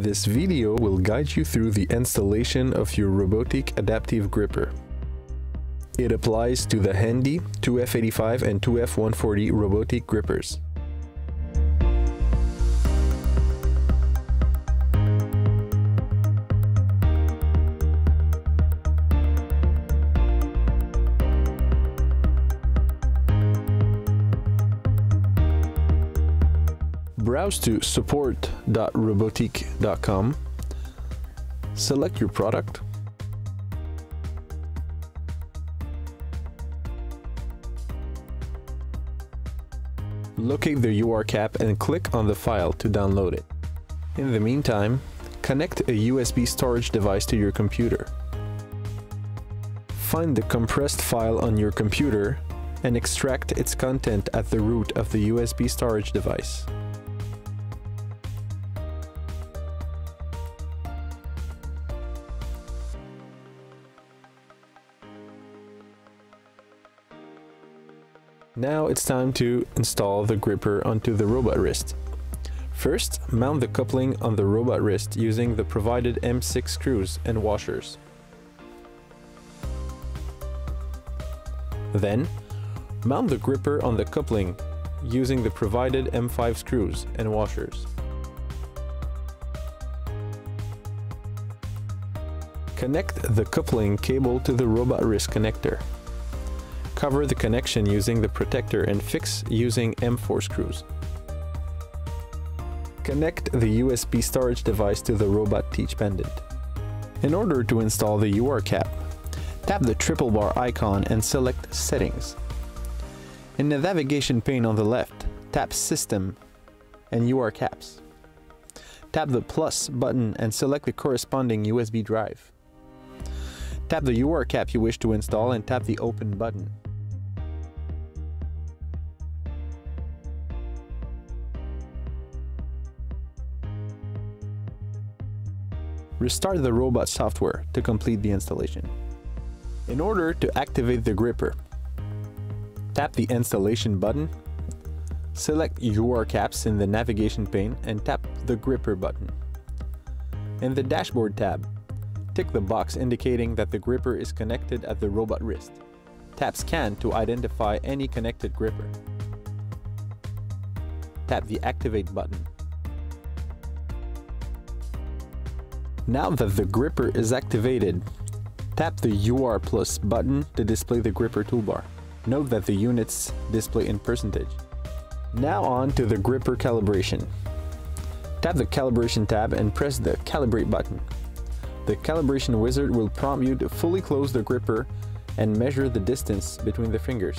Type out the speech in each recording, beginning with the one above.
This video will guide you through the installation of your Robotiq Adaptive Gripper. It applies to the Hand-E 2F85 and 2F140 Robotiq Grippers. Browse to support.robotiq.com, select your product, locate the URCap and click on the file to download it. In the meantime, connect a USB storage device to your computer. Find the compressed file on your computer and extract its content at the root of the USB storage device. Now it's time to install the gripper onto the robot wrist. First, mount the coupling on the robot wrist using the provided M6 screws and washers. Then, mount the gripper on the coupling using the provided M5 screws and washers. Connect the coupling cable to the robot wrist connector. Cover the connection using the protector and fix using M4 screws. Connect the USB storage device to the robot teach pendant. In order to install the URCap, tap the triple bar icon and select Settings. In the navigation pane on the left, tap System and URCaps. Tap the plus button and select the corresponding USB drive. Tap the URCap you wish to install and tap the Open button. Restart the robot software to complete the installation. In order to activate the gripper, tap the installation button, select URCaps in the navigation pane and tap the gripper button. In the dashboard tab, tick the box indicating that the gripper is connected at the robot wrist. Tap scan to identify any connected gripper. Tap the activate button. Now that the gripper is activated, tap the UR plus button to display the gripper toolbar. Note that the units display in percentage. Now on to the gripper calibration. Tap the calibration tab and press the calibrate button. The calibration wizard will prompt you to fully close the gripper and measure the distance between the fingers.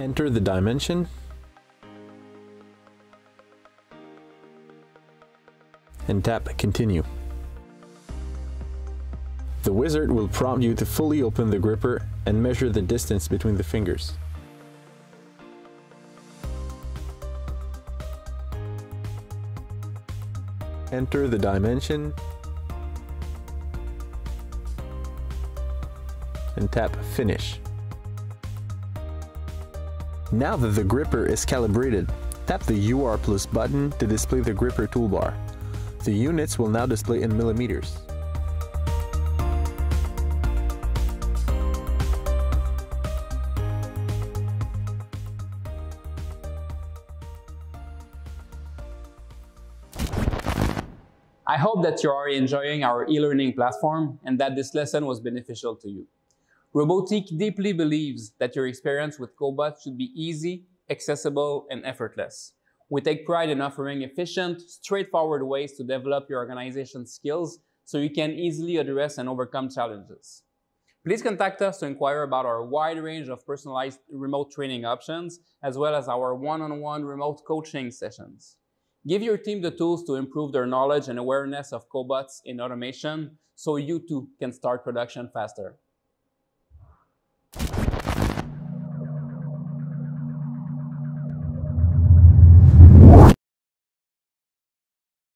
Enter the dimension and tap Continue. The wizard will prompt you to fully open the gripper and measure the distance between the fingers. Enter the dimension and tap Finish. Now that the gripper is calibrated, tap the UR Plus button to display the gripper toolbar. The units will now display in millimeters. I hope that you are enjoying our e-learning platform and that this lesson was beneficial to you. Robotiq deeply believes that your experience with cobots should be easy, accessible, and effortless. We take pride in offering efficient, straightforward ways to develop your organization's skills so you can easily address and overcome challenges. Please contact us to inquire about our wide range of personalized remote training options, as well as our one-on-one -on -one remote coaching sessions. Give your team the tools to improve their knowledge and awareness of cobots in automation so you too can start production faster.